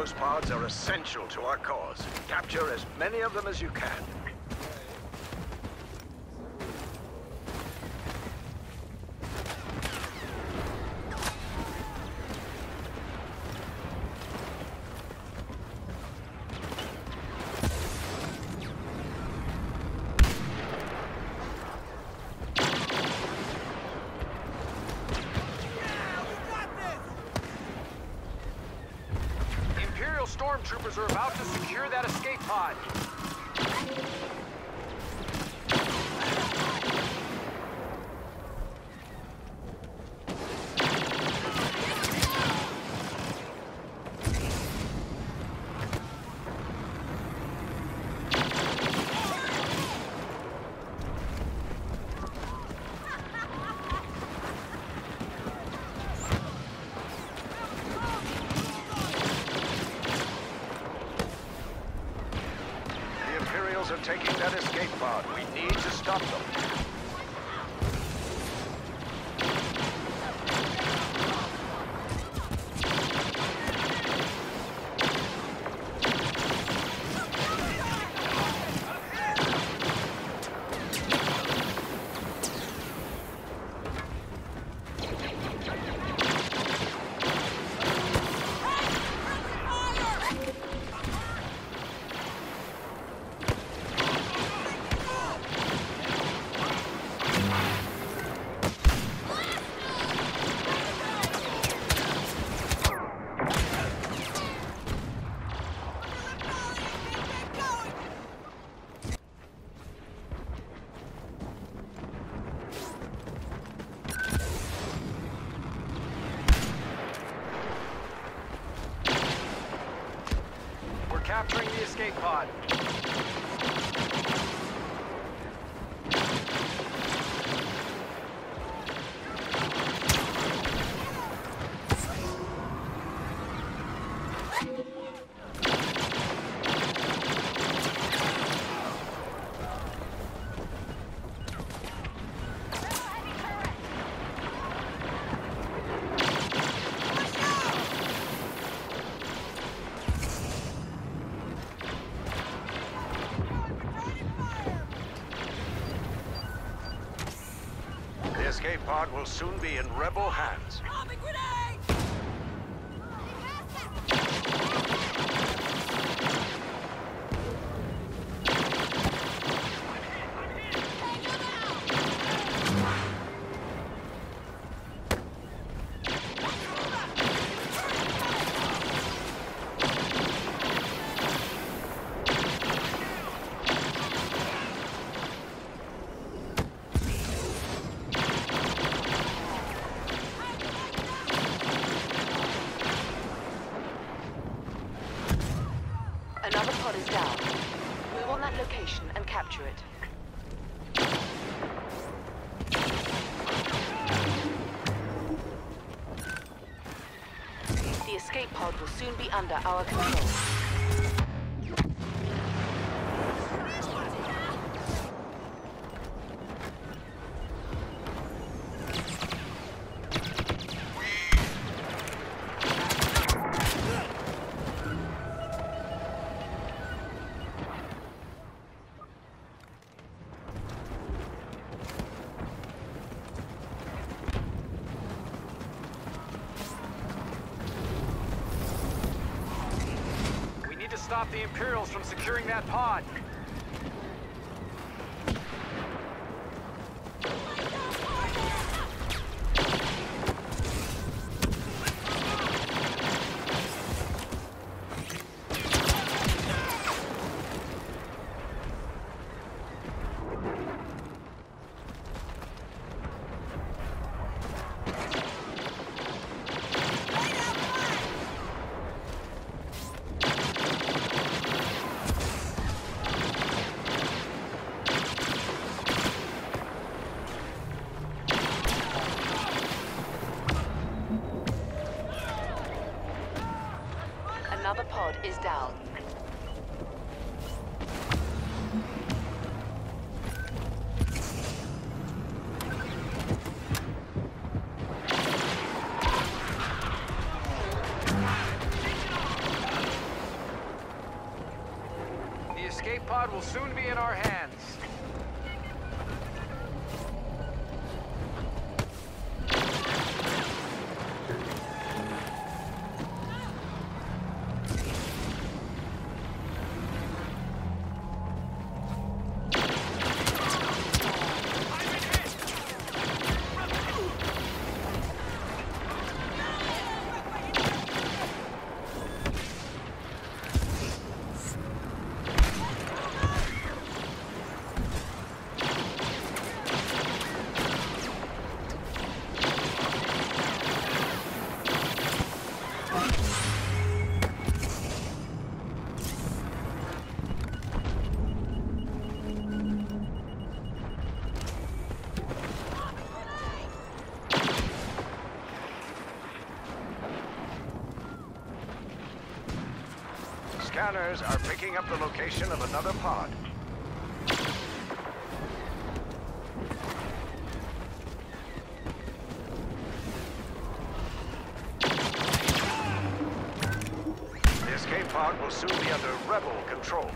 Those pods are essential to our cause. Capture as many of them as you can. Stormtroopers are about to secure that escape pod. The Imperials are taking that We need to stop them. Escape pod. Escape pod will soon be in rebel hands. Another pod is down. Move on that location and capture it. The escape pod will soon be under our control. Stop the Imperials from securing that pod. Another pod is down. The escape pod will soon be in our hands. Scanners are picking up the location of another pod. The escape pod will soon be under rebel control.